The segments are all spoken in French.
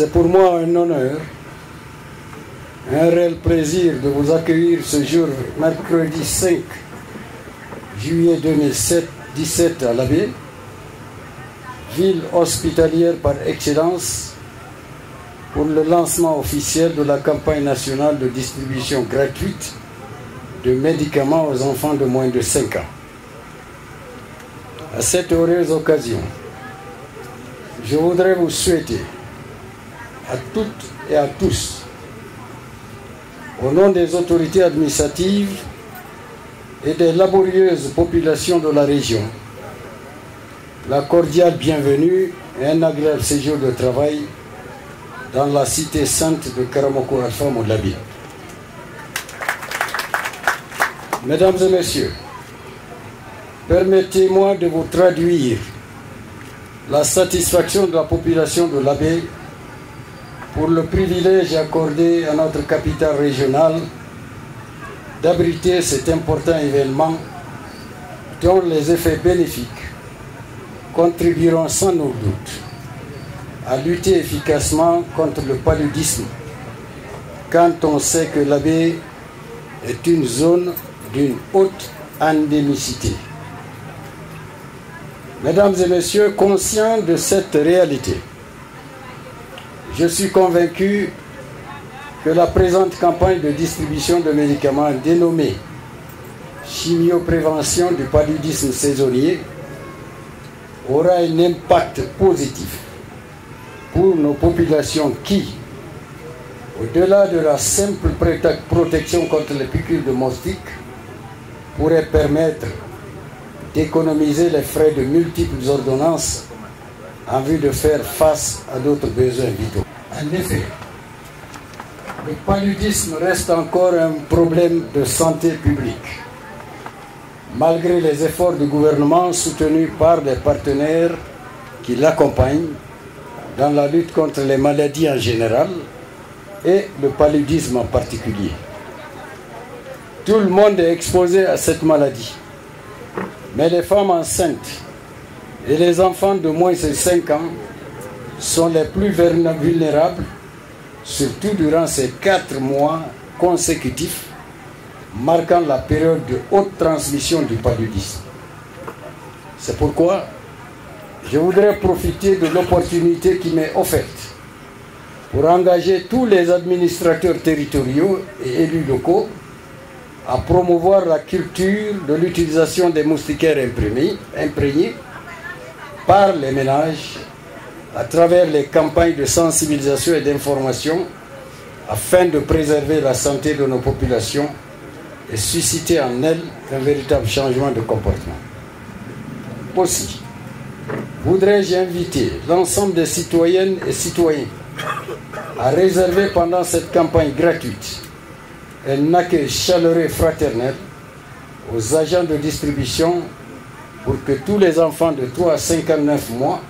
C'est pour moi un honneur, un réel plaisir de vous accueillir ce jour, mercredi 5 juillet 2017 à l'Abbé, ville hospitalière par excellence, pour le lancement officiel de la campagne nationale de distribution gratuite de médicaments aux enfants de moins de 5 ans. À cette heureuse occasion, je voudrais vous souhaiter à toutes et à tous, au nom des autorités administratives et des laborieuses populations de la région, la cordiale bienvenue et un agréable séjour de travail dans la cité sainte de Karamoko Alpha Moulabi. Mesdames et messieurs, permettez-moi de vous traduire la satisfaction de la population de l'abbé pour le privilège accordé à notre capitale régionale d'abriter cet important événement dont les effets bénéfiques contribueront sans nos doute à lutter efficacement contre le paludisme quand on sait que l'abbé est une zone d'une haute endémicité. Mesdames et messieurs, conscients de cette réalité, je suis convaincu que la présente campagne de distribution de médicaments dénommée Chimioprévention du paludisme saisonnier aura un impact positif pour nos populations qui, au-delà de la simple protection contre les piqûres de moustiques, pourrait permettre d'économiser les frais de multiples ordonnances en vue de faire face à d'autres besoins vitaux. En effet, le paludisme reste encore un problème de santé publique. Malgré les efforts du gouvernement soutenus par des partenaires qui l'accompagnent dans la lutte contre les maladies en général et le paludisme en particulier. Tout le monde est exposé à cette maladie. Mais les femmes enceintes et les enfants de moins de 5 ans sont les plus vulnérables, surtout durant ces 4 mois consécutifs, marquant la période de haute transmission du paludisme. C'est pourquoi je voudrais profiter de l'opportunité qui m'est offerte pour engager tous les administrateurs territoriaux et élus locaux à promouvoir la culture de l'utilisation des moustiquaires imprégnés, imprégnés par les ménages à travers les campagnes de sensibilisation et d'information afin de préserver la santé de nos populations et susciter en elles un véritable changement de comportement. Aussi, voudrais-je inviter l'ensemble des citoyennes et citoyens à réserver pendant cette campagne gratuite un accueil chaleureux et fraternel aux agents de distribution pour que tous les enfants de 3 à 59 mois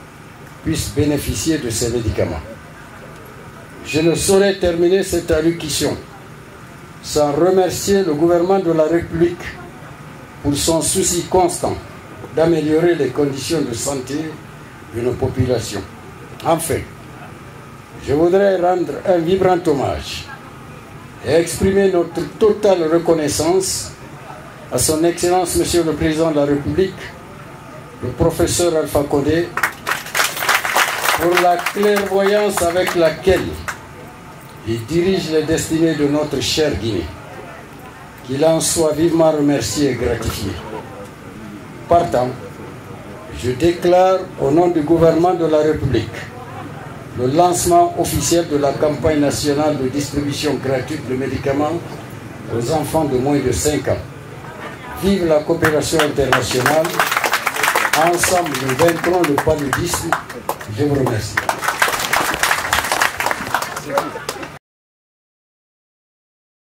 puissent bénéficier de ces médicaments. Je ne saurais terminer cette allocution sans remercier le gouvernement de la République pour son souci constant d'améliorer les conditions de santé de nos populations. Enfin, je voudrais rendre un vibrant hommage et exprimer notre totale reconnaissance à son Excellence Monsieur le Président de la République, le professeur Alpha Kodé, pour la clairvoyance avec laquelle il dirige les destinées de notre chère Guinée. Qu'il en soit vivement remercié et gratifié. Partant, je déclare au nom du gouvernement de la République le lancement officiel de la campagne nationale de distribution gratuite de médicaments aux enfants de moins de 5 ans. Vive la coopération internationale. Ensemble, nous vaincrons le paludisme. Je vous remercie.